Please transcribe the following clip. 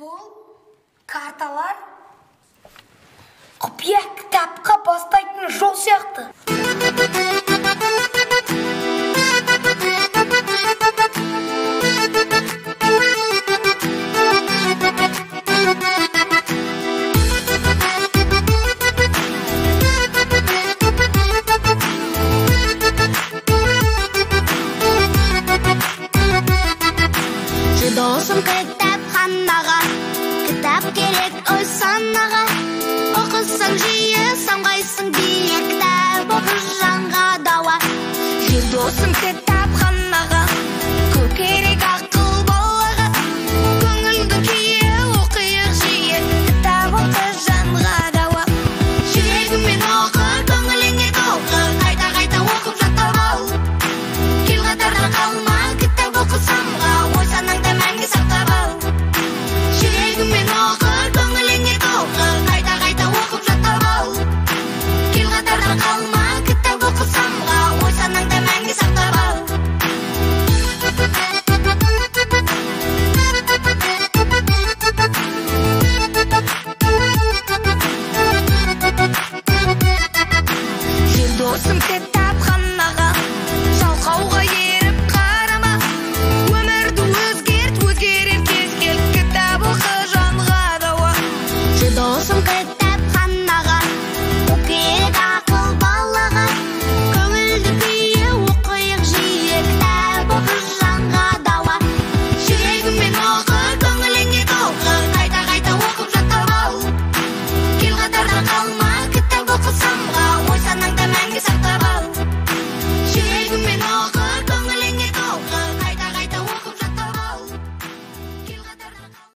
бұл карталар құпия кітапқа бастайтын жол сияқты досым кітап керек ой санаға. Оқысаң жиі самғайсың биік кітап оқы жанға дауа. Жүр досым